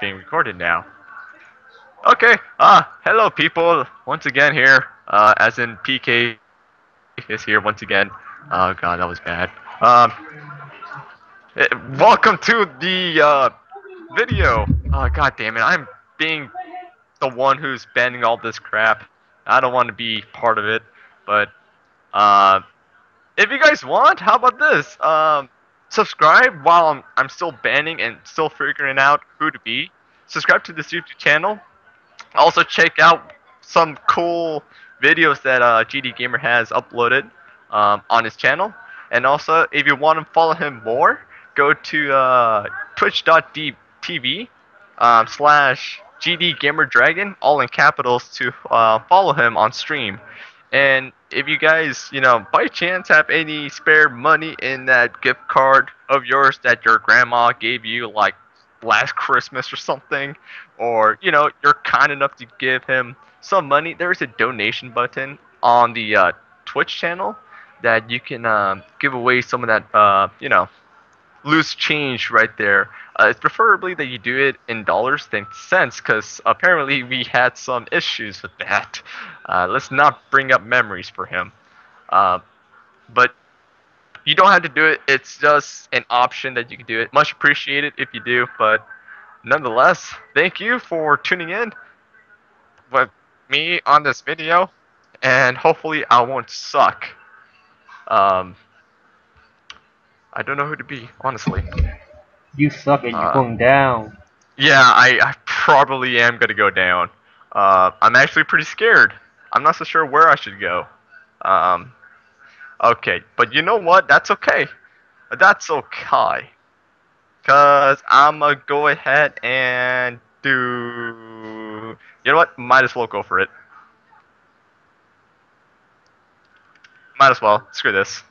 being recorded now. Okay, uh, hello people, once again here, uh, as in PK is here once again. Oh god, that was bad. Um, eh, welcome to the, uh, video. Oh god damn it, I'm being the one who's banning all this crap. I don't want to be part of it, but, uh, if you guys want, how about this? Um, subscribe while I'm, I'm still banning and still figuring out who to be. Subscribe to this YouTube channel. Also check out some cool videos that uh, GD Gamer has uploaded um, on his channel. And also, if you want to follow him more, go to uh, twitch.tv um, slash GD Gamer Dragon, all in capitals, to uh, follow him on stream. And if you guys, you know, by chance have any spare money in that gift card of yours that your grandma gave you like last Christmas or something, or you know, you're kind enough to give him some money, there is a donation button on the uh, Twitch channel that you can uh, give away some of that, uh, you know, loose change right there. Uh, it's preferably that you do it in dollars than cents, because apparently we had some issues with that. Uh, let's not bring up memories for him. Uh, but you don't have to do it. It's just an option that you can do it. Much appreciated if you do, but nonetheless, thank you for tuning in with me on this video, and hopefully I won't suck. Um, I don't know who to be, honestly. You suck and you're Uh, going down. Yeah, I, I probably am gonna go down. Uh, I'm actually pretty scared. I'm not so sure where I should go. Um, okay, but you know what? That's okay. That's okay. Cause I'm gonna go ahead and do. You know what? Might as well go for it. Might as well. Screw this.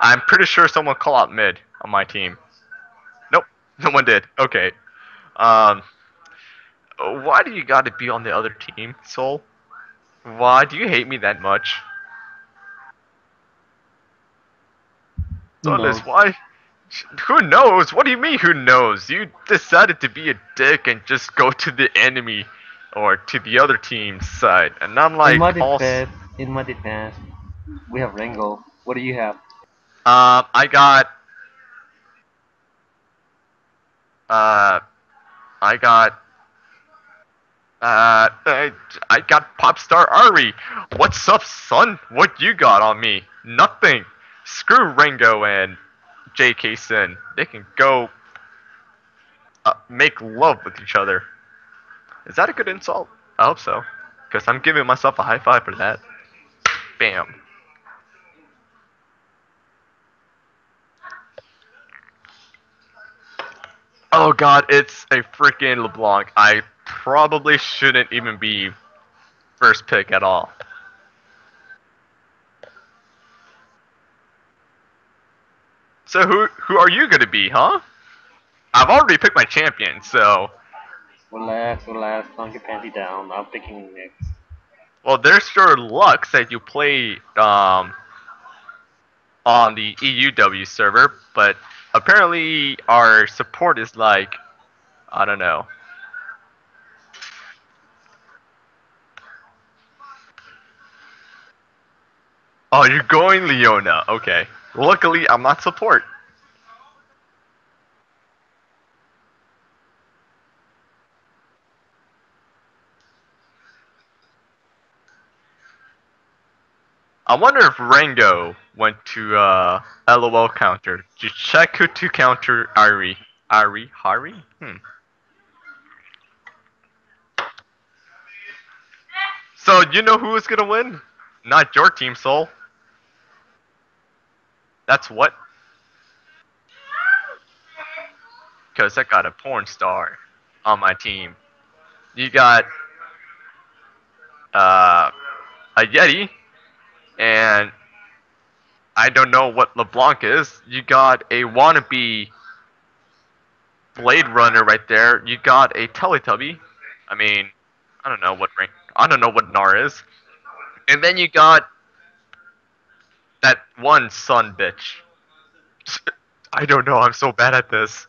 I'm pretty sure someone call out mid on my team. Nope, no one did. Okay. Um, why do you got to be on the other team, Soul? Why do you hate me that much? Who Solis, knows? why? Who knows? What do you mean? Who knows? You decided to be a dick and just go to the enemy or to the other team's side, and I'm like, in my defense, in my defense, we have Rengo. What do you have? Um, I got. Uh, I got. Uh, I, I got Popstar Ahri. What's up, son? What you got on me? Nothing. Screw Rengo and J.K. Sin. They can go. Uh, make love with each other. Is that a good insult? I hope so. Because I'm giving myself a high five for that. Bam. Oh god, it's a freaking LeBlanc. I probably shouldn't even be first pick at all. So who who are you gonna be, huh? I've already picked my champion, so Relax, relax, don't get panty down. I'm picking next. well there's your luck that you play um on the EUW server, but apparently our support is like I don't know. Oh, you're going Leona. Okay. Luckily, I'm not support. I wonder if Rango went to uh, LOL counter to check who to counter Ahri. Ahri? Hari? Hmm. So you know who is gonna win? Not your team, Soul. That's what? Because I got a porn star on my team. You got uh, a Yeti, and I don't know what LeBlanc is. You got a wannabe Blade Runner right there. You got a Teletubby. I mean, I don't know what rank. I don't know what Gnar is. And then you got that one son bitch. I don't know. I'm so bad at this.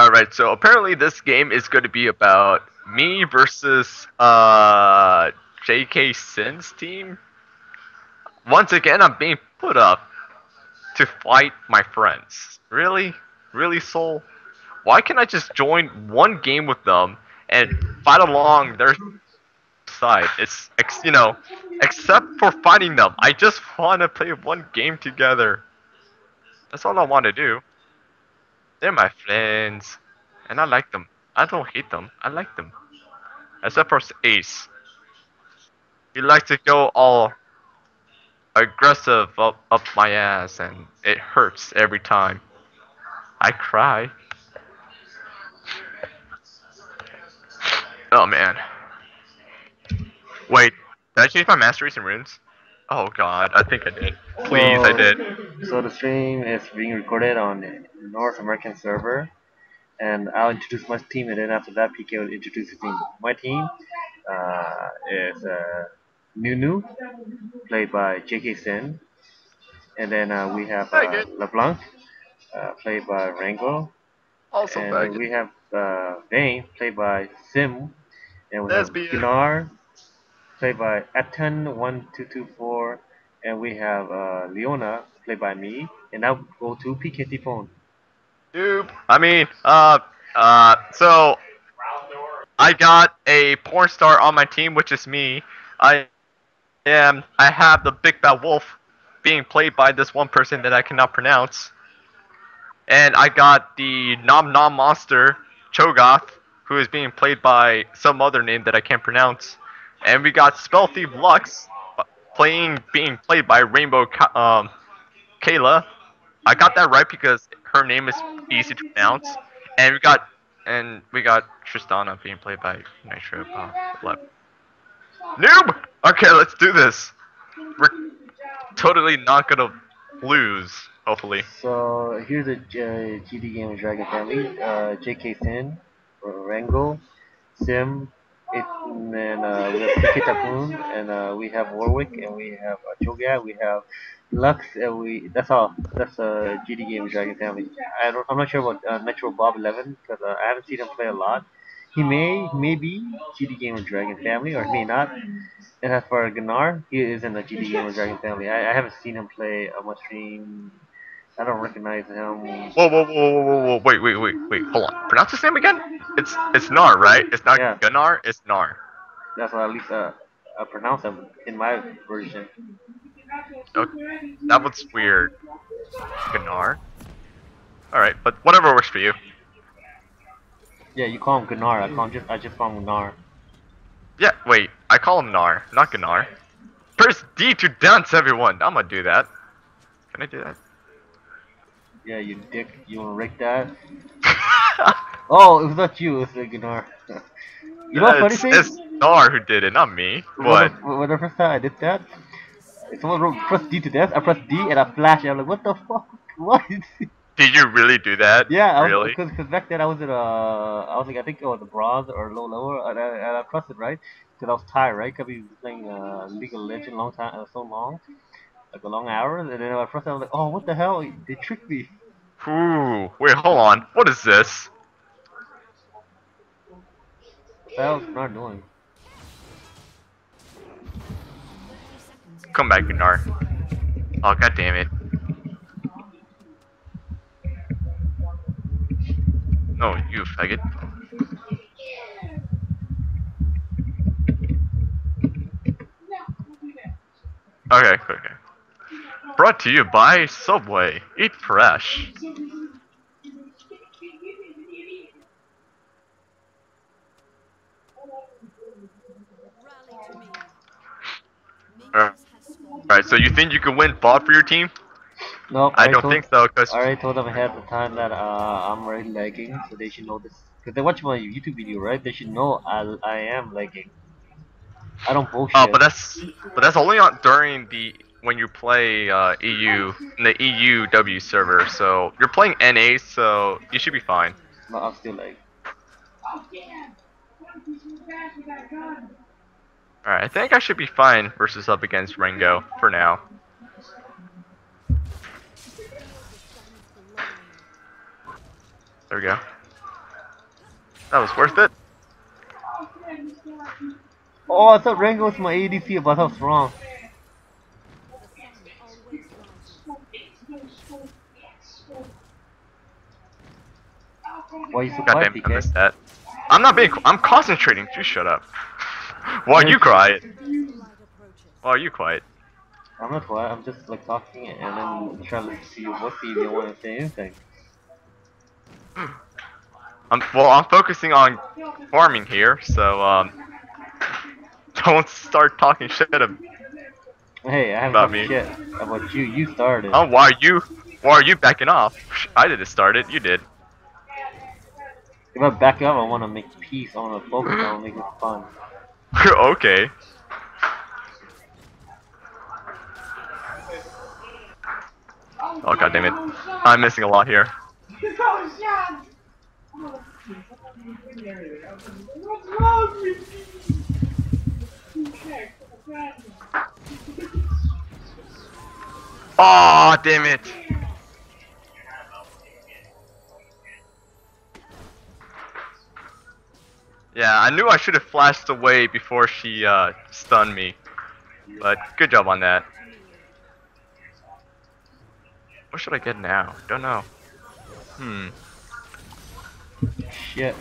Alright, so apparently this game is going to be about me versus uh, JK Sin's team. Once again, I'm being put up to fight my friends. Really? Really, Soul? Why can't I just join one game with them and fight along their side? It's, you know, except for fighting them. I just want to play one game together. That's all I want to do. They're my friends. And I like them. I don't hate them. I like them. Except for Ace. He likes to go all aggressive up, up my ass and it hurts every time. I cry. Oh man. Wait, did I change my masteries and runes? Oh god, I think I did. Please, I did. So the stream is being recorded on North American server, and I'll introduce my team, and then after that, PK will introduce his team. My team uh, is uh, Nunu, played by J.K. Sin, and then uh, we have uh. LeBlanc, uh, played by Rango, Also and good. we have uh, Vayne, played by Sim, and we have Lesbian. Gunnar, played by atan1224, and we have uh, Leona, played by me, and now go to PK Typhoon. Dude, I mean, uh, uh, so I got a porn star on my team, which is me. I am, I have the big bad wolf being played by this one person that I cannot pronounce, and I got the Nom Nom monster Cho'Gath, who is being played by some other name that I can't pronounce, and we got Spell Thief Lux, playing being played by Rainbow um, Kayla. I got that right because her name is easy to pronounce, and we got and we got Tristana being played by Nitro uh, Noob. Okay, let's do this. We're totally not gonna lose, hopefully. So here's a uh, GD Game Dragon family: uh, JK Sin, Rango, Sim, it, and then uh, we have Typhoon, and uh, we have Warwick, and we have uh, Cho'Gath, we have Lux, and we that's all. That's uh, GD Game Dragon family. I don't, I'm not sure about uh, Metro Bob 11 because uh, I haven't seen him play a lot. He may, he may be GD Gamer Dragon family, or he may not. And as for Gnar, he is in the GD Gamer Dragon family. I, I haven't seen him play on my stream. I don't recognize him. Whoa, whoa, whoa, whoa, whoa, whoa! Wait, wait, wait, wait! Hold on. Pronounce his name again. It's it's Gnar, right? It's not Yeah. Gunnar. It's Gnar. That's what at least uh, I pronounce him in my version. Okay, that one's weird. Gunnar. All right, but whatever works for you. Yeah, you call him Gunnar. I call him just I just call him Gunnar. Yeah, wait. I call him Gnar, not Gunnar. Press D to dance, everyone. I'm gonna do that. Can I do that? Yeah, you dick. You wanna rig that? Oh, it was not you. It was uh, Gunnar. you know what funny it's, thing? it's Gnar who did it, not me. What? the- When the first time I did that, someone wrote press D to dance, I pressed D and I flashed. And I'm like, what the fuck? What? Did you really do that? yeah, I was, Really? Because cause back then I was in a, I was like I think it was a bronze or low lower, and I, and I pressed it right because I was tired, right? Because we been playing uh, League of Legends long time, uh, so long, like a long hour, and then I pressed it. I was like, oh, what the hell? They tricked me. Ooh, wait, hold on. What is this? The hell not doing? Come back, Gunnar. Oh, god damn it. No, you faggot. Okay, okay. Brought to you by Subway. Eat fresh. Rally to me. Uh, Minions has spawned. Alright, so you think you can win bot for your team? Nope. I already don't told- think so, because I already told them ahead of time that uh, I'm already lagging, so they should know this. Because they watch my YouTube video, right? They should know I, I am lagging. I don't bullshit. Oh, but that's but that's only on during the when you play uh, EU in the EUW server. So you're playing NA, so you should be fine. No, I'm still late. Alright, I think I should be fine versus up against Rengo for now. There we go. That was worth it. Oh, I thought Rengo was my ADC, but I was wrong. Why you so God damn, I missed that. I'm not being. I'm concentrating. You shut up. Why are you quiet? Why are you quiet? I'm not quiet, I'm just like talking and then trying to see what if you want to say anything. I'm well. I'm focusing on farming here, so um, don't start talking shit. Hey, I haven't About me. shit about you. You started. oh, why are you? Why are you backing off? I didn't start it. You did. If I back up, I want to make peace. I want to focus. I want to make it fun. okay. Oh god damn it! I'm missing a lot here. Oh damn it! Yeah, I knew I should have flashed away before she uh, stunned me. But good job on that. What should I get now? Don't know. Hmm. Shit.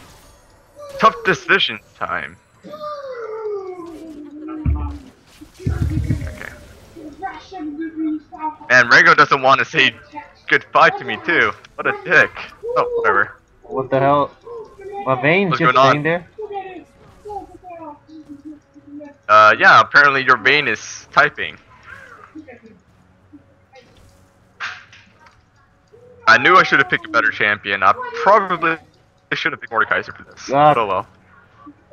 Tough decision time. Okay. And Rango doesn't want to say goodbye to me too. What a dick. Oh, whatever. What the hell? My Vayne's just going on? there? Uh, yeah, apparently your Vayne is typing. I knew I should have picked a better champion. I probably should have picked Mordekaiser for this. God. Oh well.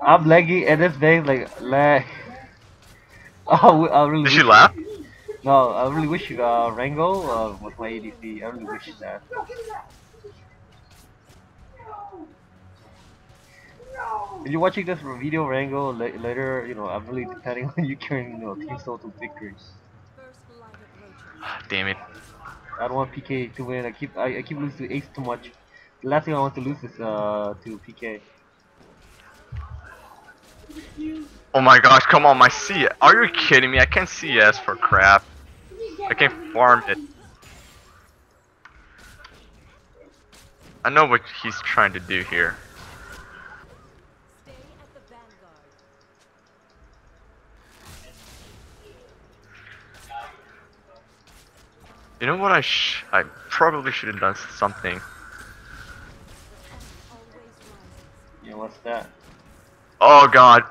I'm laggy and this Vayne like lag. Oh, I really. Did wish she laugh? No, I really wish uh, Rango uh, was my ADC. I really wish that. If you're watching this video, Rango, later, you know, I'm really depending on you carrying, you know, Team Soul to victory. First light approaches. Damn it. I don't want PK to win. I keep, I, I keep losing to Ace too much. The last thing I want to lose is uh to PK. Oh my gosh, come on, my C. Are you kidding me? I can't CS for crap. I can't farm it. I know what he's trying to do here. Stay at the vanguard. You know what I sh- I probably should have done something. Yeah, what's that? Oh god.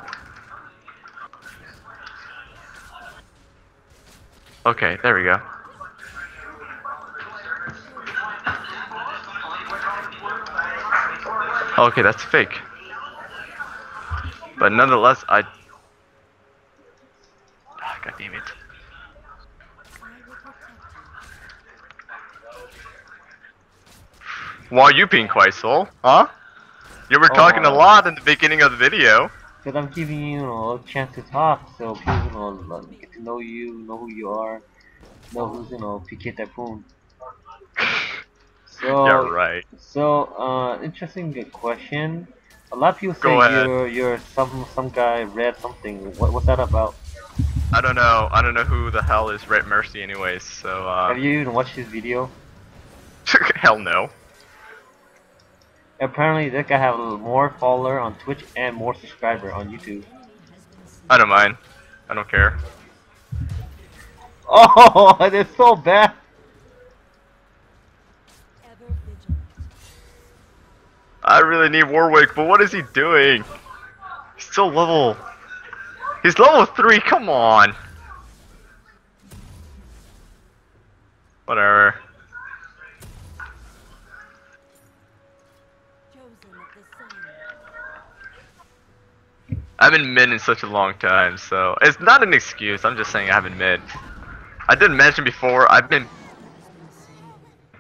Okay, there we go. Okay, that's fake. But nonetheless, I. Ah, God damn it. I will protect you. Why are you being quiet, Soul? Huh? You were talking a Oh. lot in the beginning of the video. Because I'm giving you, you know, a chance to talk, so people, you know, get to know you, know who you are, know who's, you know, PK Typhoon. So, yeah, right. So, uh, interesting good question. A lot of people say Go ahead. you're you're some some guy read something. What what's that about? I don't know. I don't know who the hell is Red Mercy, anyways. So, uh, Have you even watched his video? hell no. Apparently, this guy have more follower on Twitch and more subscriber on YouTube. I don't mind. I don't care. Oh, it is so bad. I really need Warwick, but what is he doing? He's still level. He's level three. Come on. Whatever. Chosen of the sun. I haven't mid in such a long time, so it's not an excuse. I'm just saying I haven't mid. I didn't mention before I've been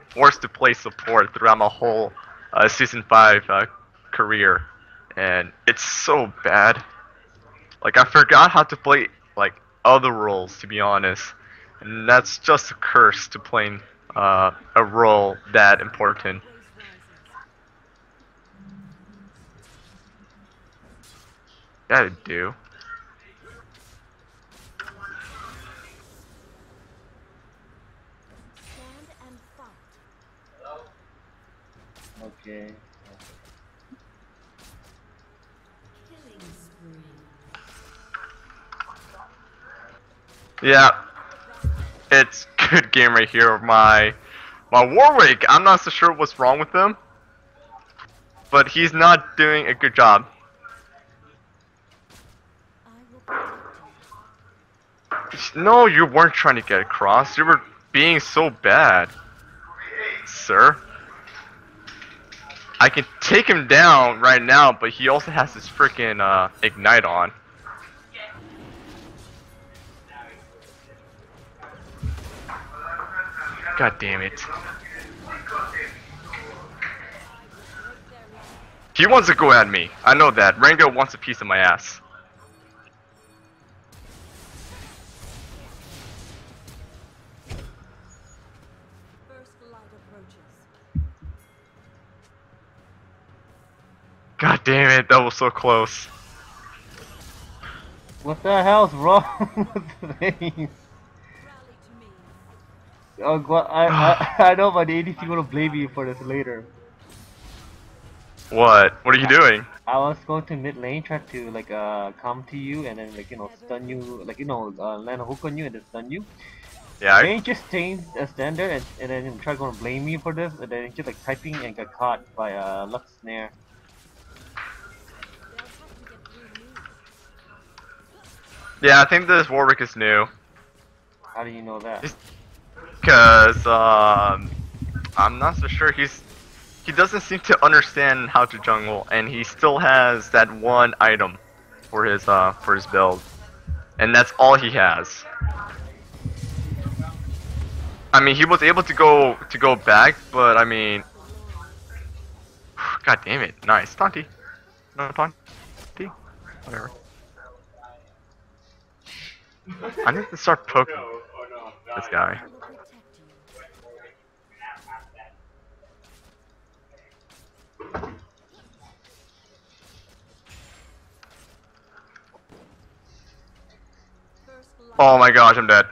forced to play support throughout my whole uh, season five uh, career, and it's so bad. Like I forgot how to play like other roles, to be honest, and that's just a curse to playing uh, a role that important. Gotta do. Stand and fight. Okay. Yeah. It's good game right here. My my Warwick, I'm not so sure what's wrong with him. But he's not doing a good job. I will protect you. No, you weren't trying to get across. You were being so bad. Sir. I can take him down right now, but he also has his freaking uh, ignite on. God damn it. He wants to go at me. I know that. Rango wants a piece of my ass. God damn it, that was so close. What the hell's wrong with the thing? Rally me. Oh, God, I, I, I know my ADC gonna blame me for this later. What? What are you doing? I was going to mid lane, try to like uh come to you and then like you know stun you, like you know uh, land a hook on you and then stun you. Yeah, I, They just changed a standard and, and then try gonna blame me for this and then just like typing and got caught by a uh, Lux snare. They'll have to get through me. Yeah, I think this Warwick is new. How do you know that? Cause um, I'm not so sure he's he doesn't seem to understand how to jungle, and he still has that one item for his uh for his build, and that's all he has. I mean, he was able to go to go back, but I mean, God damn it, nice, Taunty, no Taunty, whatever. I need to start oh, poking oh, this guy. I will protect you. First light. Oh my gosh, I'm dead.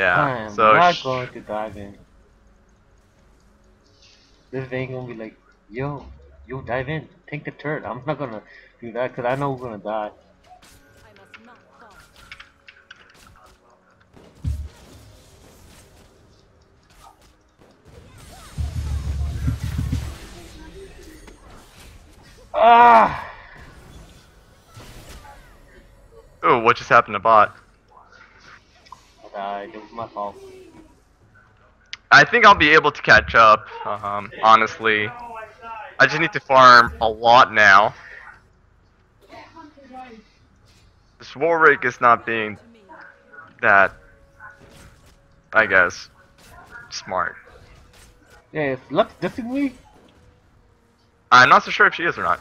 Back. I am So not going to dive in. This thing gonna be like, yo, yo, dive in, take the turret. I'm not gonna do that because I know we're gonna die. I must not fall. Ah! oh, what just happened to bot? I died. It was my fault. I think I'll be able to catch up. Um, honestly, I just need to farm a lot now. This Warwick is not being that, I guess, smart. Yeah, it's Lux dissing me? I'm not so sure if she is or not.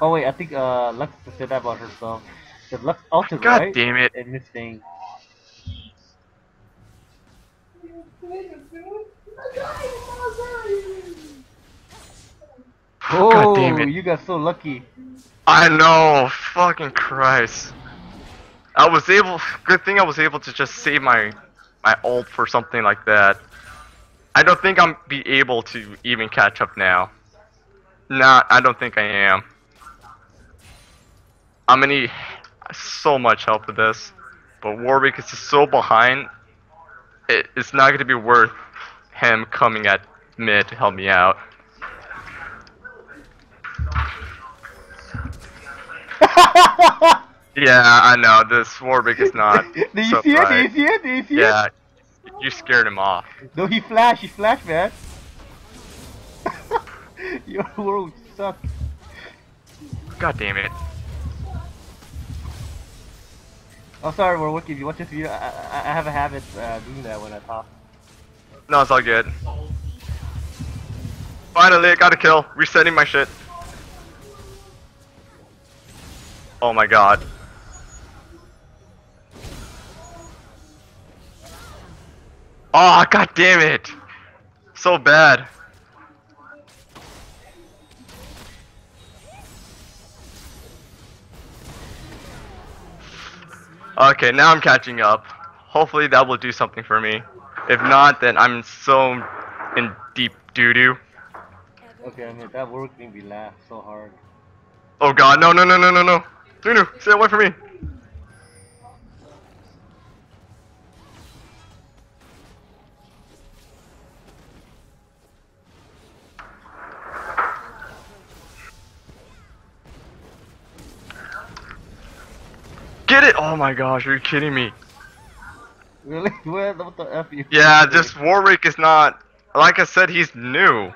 Oh wait, I think uh Lux said that about herself. Lux altered, God right? damn it. And this thing. Oh, God damn it. you got so lucky. I know, fucking Christ. I was able, good thing I was able to just save my, my ult for something like that. I don't think I'm be able to even catch up now. Nah, I don't think I am. I'm gonna need so much help with this, but Warwick is just so behind. It, it's not gonna be worth him coming at mid to help me out. Yeah, I know this Warwick is not. Did you so see it? Did you see it? Did you see Yeah, you scared him off. No, he flashed. He flashed, man. Your world sucks. God damn it. Oh, sorry, Warwick. If you watch this video, I, I, I have a habit uh, doing that when I talk. No, it's all good. Finally, I got a kill. Resetting my shit. Oh my god. Oh, god damn it! So bad. Okay, now I'm catching up. Hopefully that will do something for me. If not, then I'm so in deep doo doo. Okay, I mean that work made me laugh so hard. Oh god, no, no, no, no, no, no. Nunu, stay away from me. Get it! Oh my gosh, are you kidding me? Really? What, what the f you? Yeah, this Warwick is not. Like I said, he's new.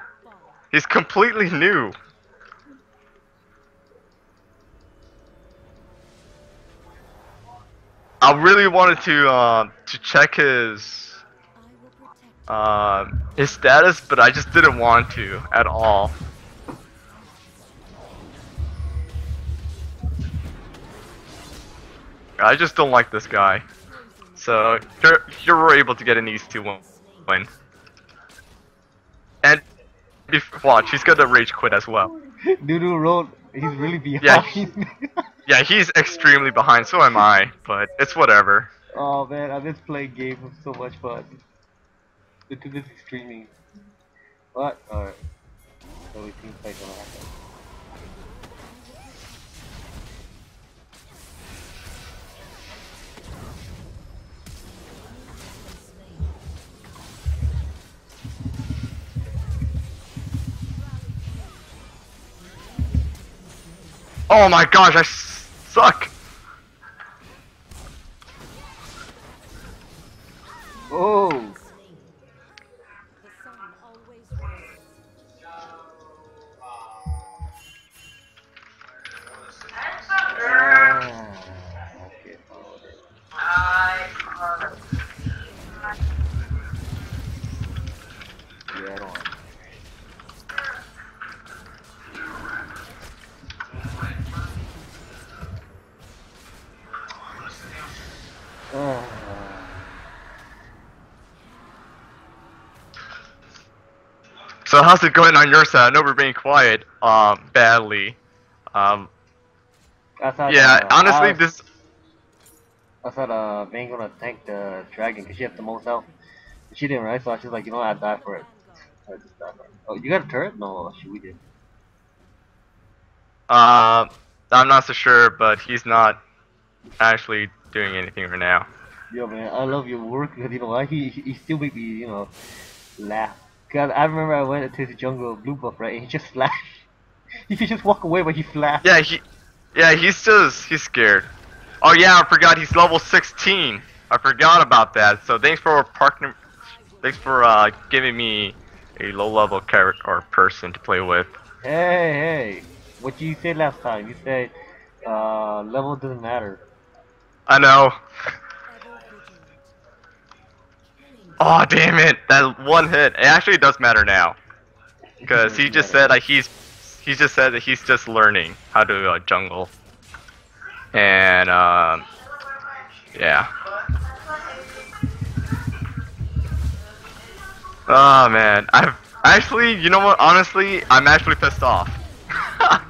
He's completely new. I really wanted to uh, to check his I will protect uh, his status, but I just didn't want to at all. I just don't like this guy. So you're you're able to get an easy two win. And bef- watch, he's gonna rage quit as well. Doodoo rolled. He's really behind. Yeah, Yeah, he's extremely behind. So am I, but it's whatever. oh man, I just playing games with so much fun. Look at this streaming. What? Alright. So it seems like gonna happen. Oh my gosh, I suck. Oh! So how's it going on your side? I know we're being quiet, um, badly. Um, I thought, yeah, uh, honestly, I, this. I thought uh, Vayne gonna tank the dragon because she had the most health. She didn't, right? So I was like, you know what, I'd die for it. I just died for it. Oh, you got a turret? No, shoot, we did. Uh, I'm not so sure, but he's not actually doing anything right now. Yo, man, I love your work because you know why? He, he he still make me, you know, laugh. Cause I remember I went into the jungle blue buff, right? And he just flashed. he could just walk away, but he flashed. Yeah, he, yeah, he's just he's scared. Oh yeah, I forgot he's level 16. I forgot about that. So thanks for partner. Thanks for uh, giving me a low-level character or person to play with. Hey, hey, what did you say last time? You said uh, level doesn't matter. I know. Oh damn it! That one hit. It actually does matter now, because he just said like he's he just said that he's just learning how to uh, jungle, and um, yeah. Oh man, I've actually, you know what? Honestly, I'm actually pissed off.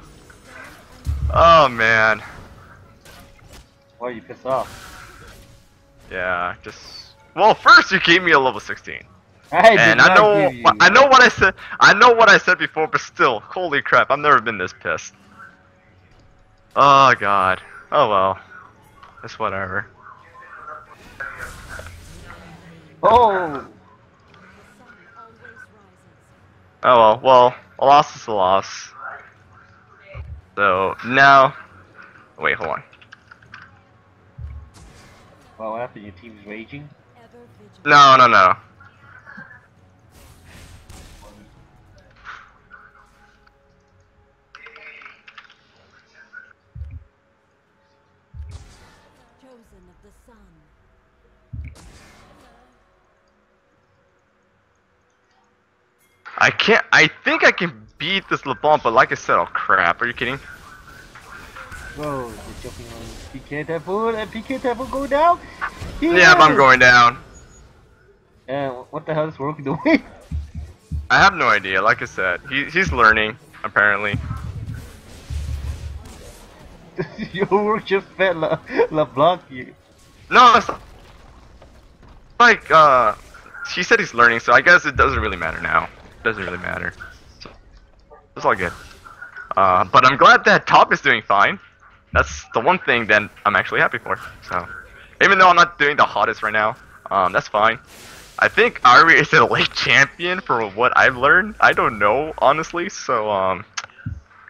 oh man, Why are you pissed off? yeah, just well, first you gave me a level 16. I and I know you- I know what I said I know what I said before, but still, holy crap, I've never been this pissed. Oh god. Oh well. It's whatever. Oh, The sun always rises. Oh well, well, a loss is a loss. So now wait, hold on. well, after? Your team's raging. No, no, no. Chosen of the sun. I can't I think I can beat this LeBlanc, but like I said, oh crap, are you kidding? Whoa, they're jumping on PK Typhoon and PK Typhoon go down. Yeah, but I'm going down. And what the hell is Warwick doing? I have no idea. Like I said, he, he's learning apparently. Your work just fed La, LeBlanc you. No, it's like uh, she said he's learning, so I guess it doesn't really matter now. It doesn't really matter. So, it's all good. Uh, but I'm glad that Top is doing fine. That's the one thing that I'm actually happy for. So, even though I'm not doing the hottest right now, um, that's fine. I think Ahri is a late champion for what I've learned. I don't know honestly, so um,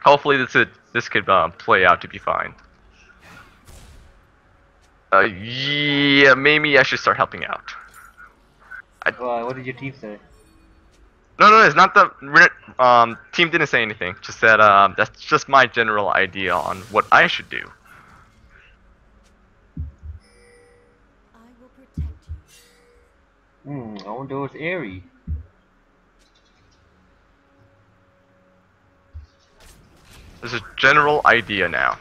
hopefully this could this could uh, play out to be fine. Uh, yeah, maybe I should start helping out. Uh, what did your team say? No, no, it's not the um team didn't say anything. Just that um that's just my general idea on what I should do. Hmm, I wonder what's Airy. There's a general idea now.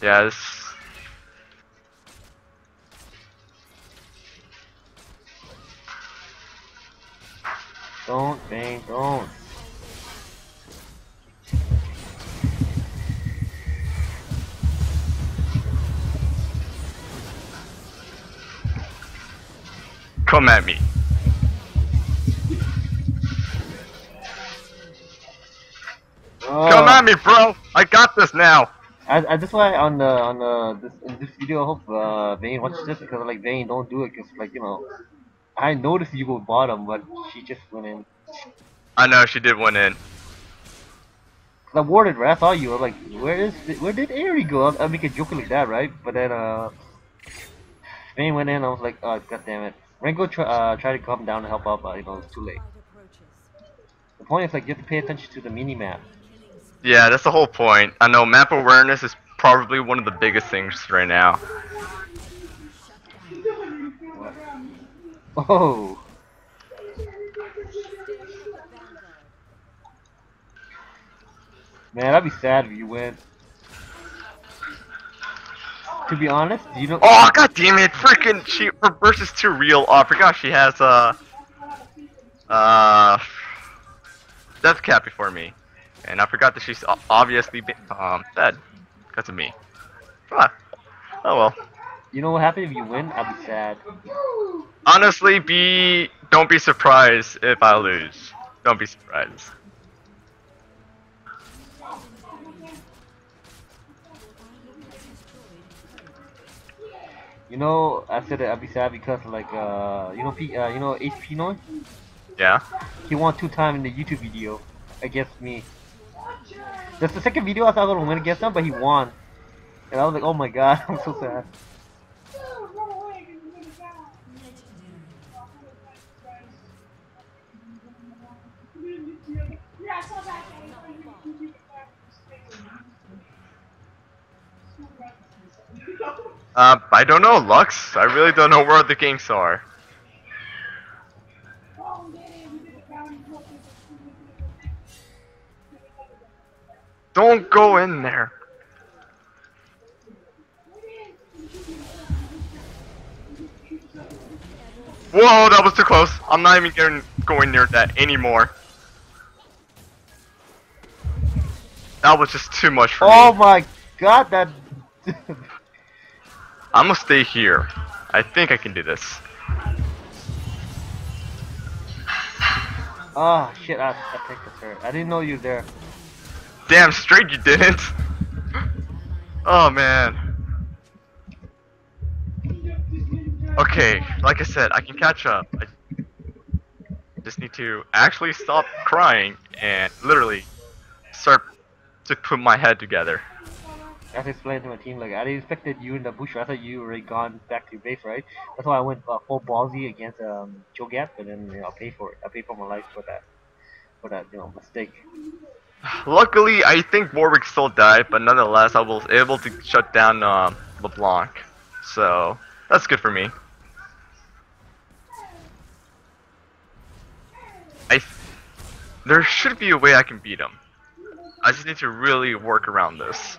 Yes. Don't, Vayne, don't. Come at me. Come Oh. at me, bro. I got this now. I, I that's why on the on the this in this video I hope uh Vayne watches this because like Vayne don't do it because like you know I noticed you go bottom but she just went in. I know she did went in. I warded right I saw you I was like where is where did Airy go I, I make a joke like that right but then uh Vayne went in I was like oh god damn it Rengo try uh tried to come down and help out but you know it's too late. The point is like you have to pay attention to the mini map. Yeah, that's the whole point. I know map awareness is probably one of the biggest things right now. Oh. Man, I'd be sad if you win. To be honest, you don't. Oh god damn it! Freaking she her burst is too real. Oh, I forgot she has uh uh death cap before me, and I forgot that she's obviously um dead because of me. Ah, oh well. You know what happened if you win? I'll be sad. Honestly, be don't be surprised if I lose. Don't be surprised. You know, I said that I'd be sad because like uh, you know, P, uh, you know, AcePinoy. Yeah. He won two times in the YouTube video against me. That's the second video I thought I was gonna win against him, but he won. And I was like, oh my god, I'm so sad. Uh, I don't know, Lux. I really don't know where the games are. Don't go in there. Whoa, that was too close. I'm not even getting, going near that anymore. That was just too much for Oh me. Oh my god, that. I'm gonna stay here. I think I can do this. oh shit, I, I think that's hurt. I didn't know you were there. Damn straight you didn't. oh man. Okay, like I said, I can catch up. I just need to actually stop crying and literally start to put my head together. I have to my team, like, I expected you in the bush. I thought you were already gone back to base, right? That's why I went uh, full ballsy against um, Cho'Gath, but then you know, I'll pay for it. I pay for my life for that, for that, you know, mistake. Luckily, I think Warwick still died, but nonetheless, I was able to shut down um, LeBlanc. So, that's good for me. I th- there should be a way I can beat him. I just need to really work around this.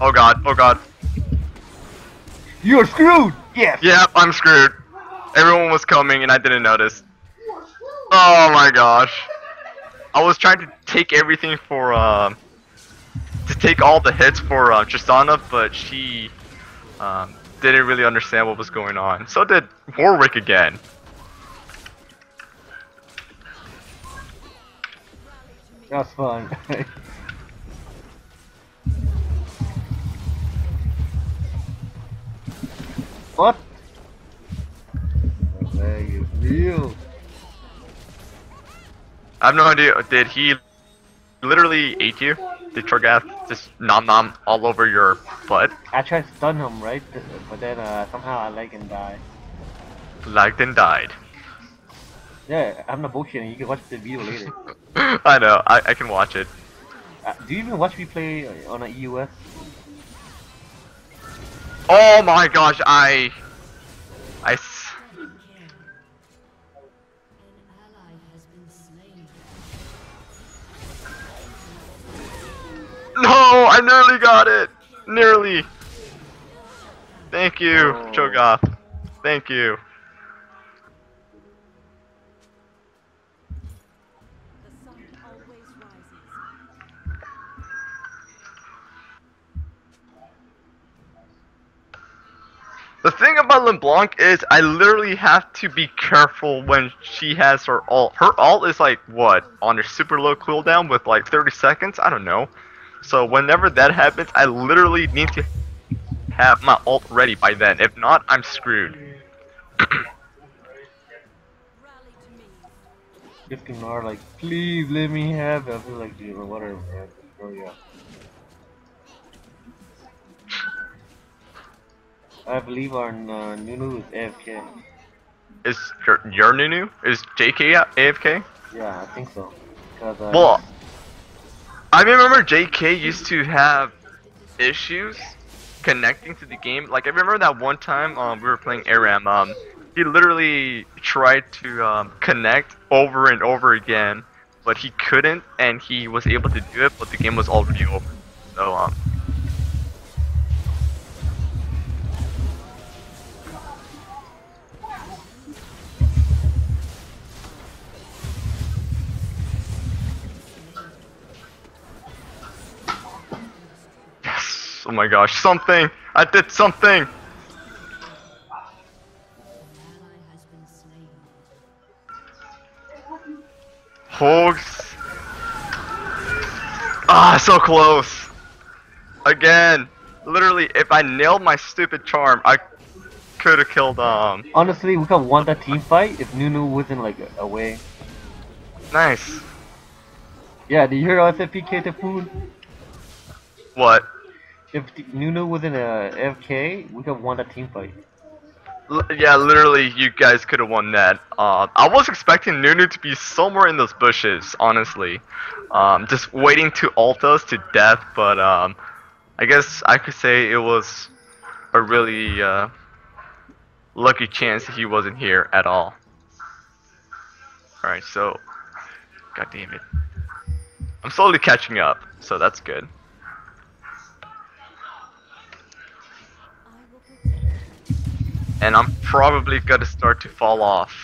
Oh god, oh god. You're screwed! Yes! Yeah, I'm screwed. Everyone was coming and I didn't notice. Oh my gosh. I was trying to take everything for, um, to take all the hits for uh, Tristana, but she um, didn't really understand what was going on. So did Warwick again. That's fun. what? Okay, you real. I have no idea. Did he literally eat you? Did Cho'Gath just nom nom all over your butt? I tried to stun him, right? But then uh, somehow I like and died. Lagged and died. Yeah, I'm not bullshitting. You can watch the video later. I know. I, I can watch it. Uh, do you even watch me play on a EUS? Oh my gosh! I... An ally has been slain. No! I nearly got it! Nearly! Thank you, Oh. Cho'Gath. Thank you. The thing about LeBlanc is I literally have to be careful when she has her ult. Her ult is like, what, on her super low cooldown with like 30 seconds? I don't know. So whenever that happens, I literally need to have my ult ready by then. If not, I'm screwed. Just ignore like, please let me have it. I like, dude, whatever. man. Yeah. I believe our uh, Nunu is AFK. Is your, your Nunu? Is JK AFK? Yeah, I think so. Cause, uh, Well, I remember JK used to have issues connecting to the game. Like I remember that one time um, we were playing ARAM. Um, he literally tried to um, connect over and over again, but he couldn't, and he was able to do it, but the game was already over. So um, Oh my gosh, something! I did something! An ally has been slain. Hogs. Ah, so close. Again. Literally, if I nailed my stupid charm, I could have killed, um, honestly, we could have won that team fight if Nunu wasn't like away. nice. Yeah, did you hear said PK Typhoon? What? If Nunu was in AFK, we could have won that team fight. L yeah, literally, you guys could have won that. Uh, I was expecting Nunu to be somewhere in those bushes, honestly. Um, just waiting to ult us to death, but, um, I guess I could say it was a really, uh, lucky chance he wasn't here at all. Alright, so, god damn it. I'm slowly catching up, so that's good. I will protect you. And I'm probably gonna start to fall off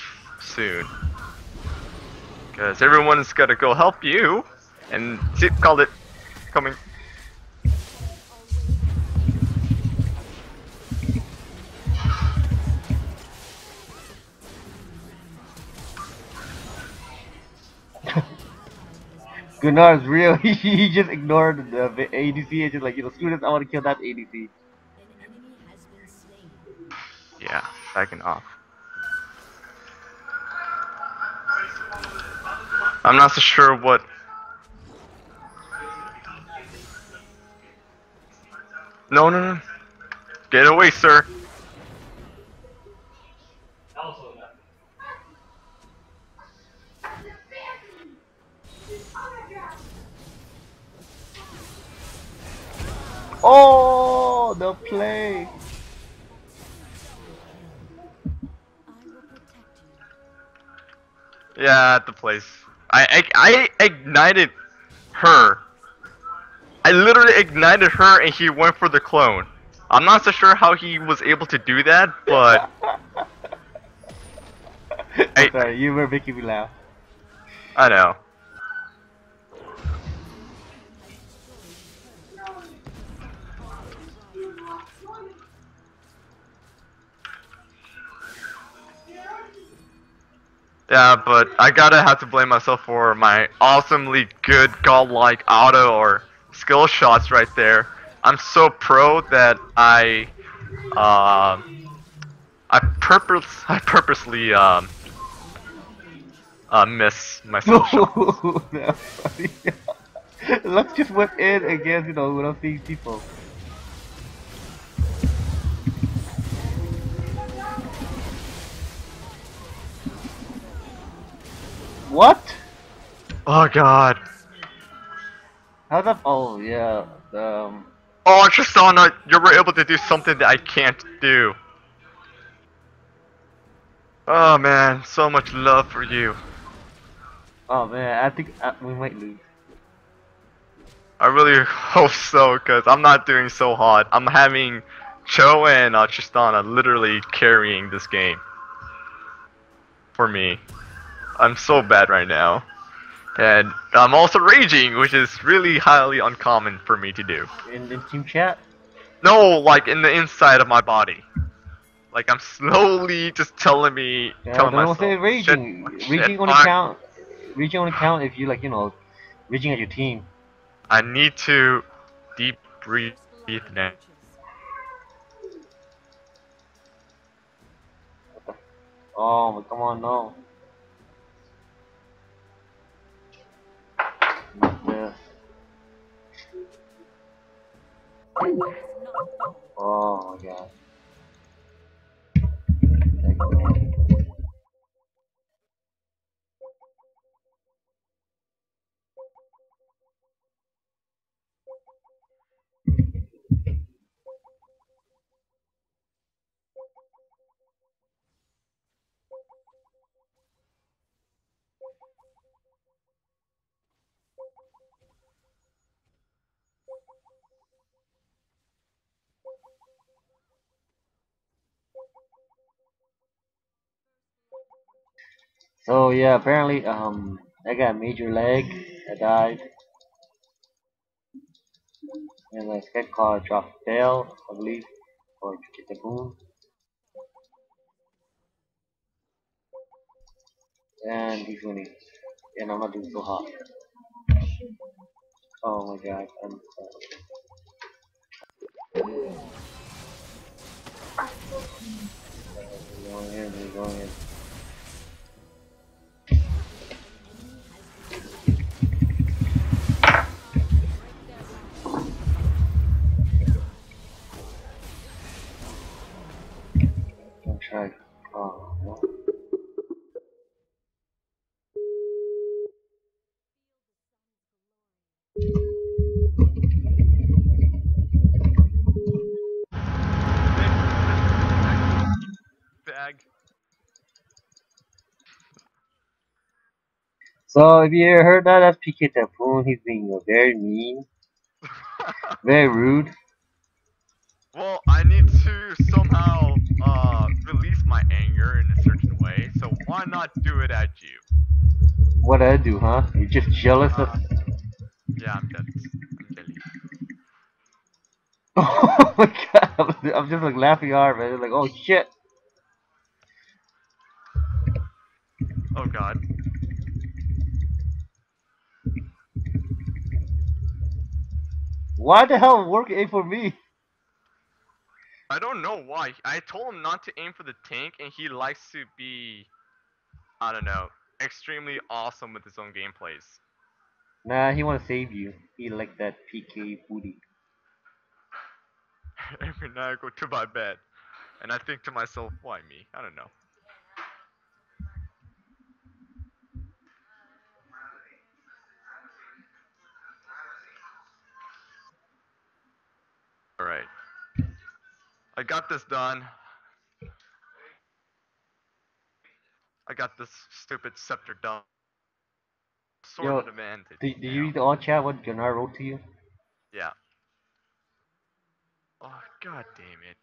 soon. Because everyone's gonna go help you, and see, called it, coming. Gnar is real. He, just ignored the, ADC and just like, you know, this, I want to kill that ADC. An enemy has been slain. Backing off. I'm not so sure what. No, no, no. Get away, sir. Oh, the play. Yeah, at the place. I, I, I ignited her I literally ignited her and he went for the clone. I'm not so sure how he was able to do that, but Hey. Sorry, you were making me laugh. I know. Yeah, but I gotta have to blame myself for my awesomely good godlike auto or skill shots right there. I'm so pro that I, uh, I purpose I purposely um, uh, miss my skill shot. That's funny. Let's just whip in against, you know, without seeing people. What? Oh god. How the? Oh yeah. Um. Oh, Tristana, you were able to do something that I can't do. Oh man, so much love for you. Oh man, I think uh, we might lose. I really hope so, cause I'm not doing so hot. I'm having Cho and uh, Tristana literally carrying this game for me. I'm so bad right now, and I'm also raging, which is really highly uncommon for me to do. In the team chat. No, like in the inside of my body. Like I'm slowly just telling me, Yeah, telling don't myself. say raging. shit, raging shit, only fuck. count. Raging only count if you like, you know, raging at your team. I need to deep breathe now. Oh, come on, no. Oh my god. So yeah, apparently um I got a major leg. I died. And my skate car dropped fail, I believe, or get the boom. And he's winning. And I'm not doing so hot. Oh my god, I'm sorry. Going in, going in. So if you heard that, that's PK Typhoon. He's being uh, very mean, very rude. well, I need to somehow uh, release my anger in a certain way, so why not do it at you? What I do, huh? You're just jealous of. Yeah, I'm jealous. I'm jealous. Oh my god! I'm- I'm just like laughing hard, man. Like, oh shit! Oh god. Why the hell work A for me? I don't know why. I told him not to aim for the tank, and he likes to be, I don't know, extremely awesome with his own gameplays. Nah, he wanna save you. He like that PK booty. Every night I go to my bed, and I think to myself, why me? I don't know. Alright. I got this done. I got this stupid scepter done. Sort Yo, of demanded. Do, do you read the all chat what Gnar wrote to you? Yeah. Oh god damn it.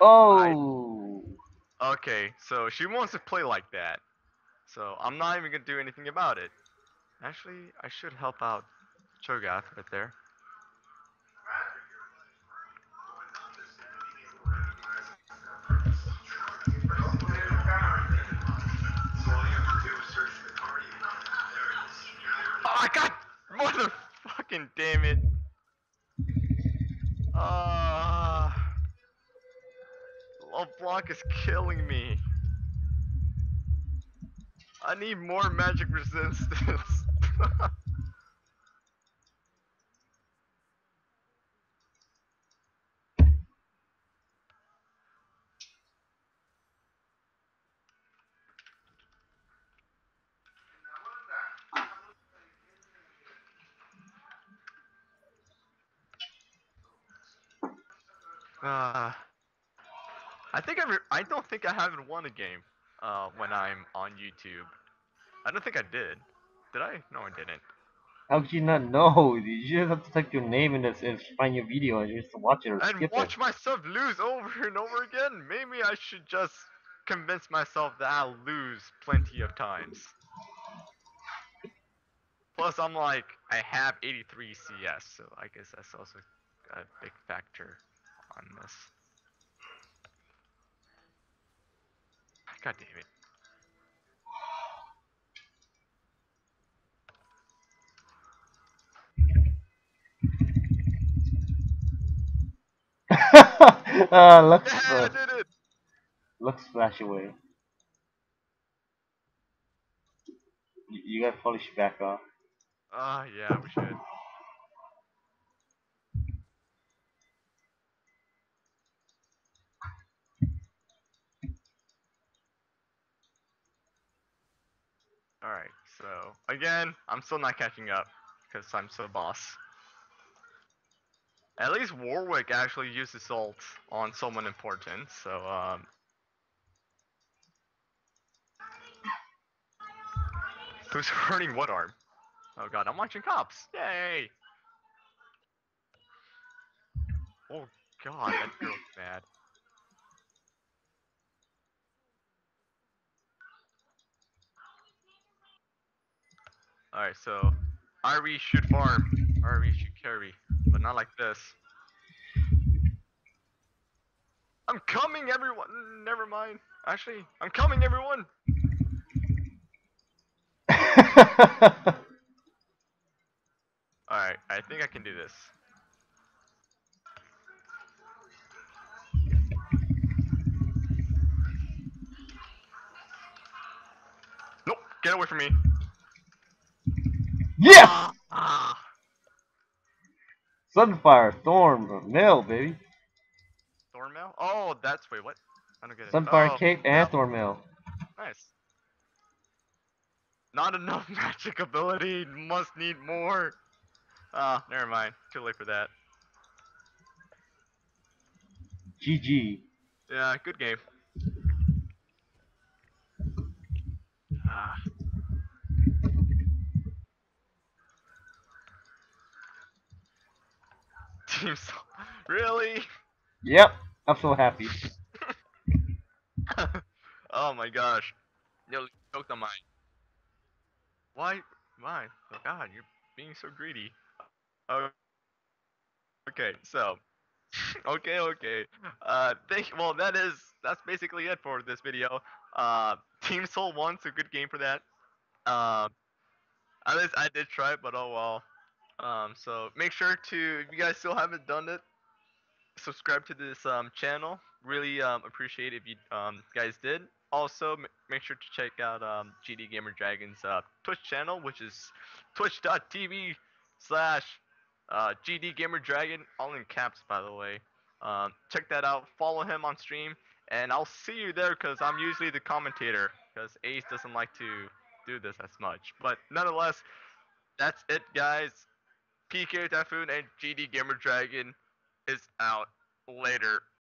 Oh. Okay, so she wants to play like that. So I'm not even gonna do anything about it. Actually, I should help out Cho'Gath right there. Oh my god! Motherfucking damn it! Ah. LeBlanc is killing me. I need more magic resistance. Uh, I think I re- I don't think I haven't won a game uh, when I'm on YouTube. I don't think I did. Did I? No, I didn't. How could you not know? You just have to type your name in this and find your video and just watch it or And skip watch it. myself lose over and over again. Maybe I should just convince myself that I'll lose plenty of times. Plus, I'm like, I have 83 CS, so I guess that's also a big factor on this. God damn it. uh, Lux, Yeah, I uh, did it! Lux flash away. You, you gotta polish back off. Ah, yeah, we should. Alright, so again, I'm still not catching up because I'm so boss. At least Warwick actually used his ult on someone important, so um. Who's hurting what arm? Oh god, I'm watching cops! Yay! Oh god, that girl's bad. Alright, so Ahri should farm, Ahri should carry, but not like this. I'm coming, everyone. Never mind. Actually, I'm coming, everyone. Alright, I think I can do this. Nope, get away from me. Yeah! Ah. Sunfire, Storm, Nail, baby. Thornmail? Oh, that's wait, what? I don't get it. Sunfire oh, Cape and Thornmail. Nice. Not enough magic ability. Must need more. Ah, never mind. Too late for that. GG. Yeah, good game. Ah. Team Sol- really? Yep, I'm so happy. oh my gosh. Nearly choked on mine. Why? Why? Oh god, you're being so greedy. Oh. Okay, so. okay, okay. Uh, thank. Well, that is. That's basically it for this video. Uh, Team Soul won, so good game for that. Um, at least I did try it, but oh well. Um, so make sure to, if you guys still haven't done it, subscribe to this um, channel. Really um, appreciate if you um, guys did. Also, make sure to check out um, GD Gamer Dragon's uh, Twitch channel, which is twitch.tv slash uh, GD Gamer Dragon, all in caps, by the way. Um, check that out. Follow him on stream, and I'll see you there because I'm usually the commentator. Because Ace doesn't like to do this as much, but nonetheless, that's it, guys. PK Typhoon and GD Gamer Dragon is out later.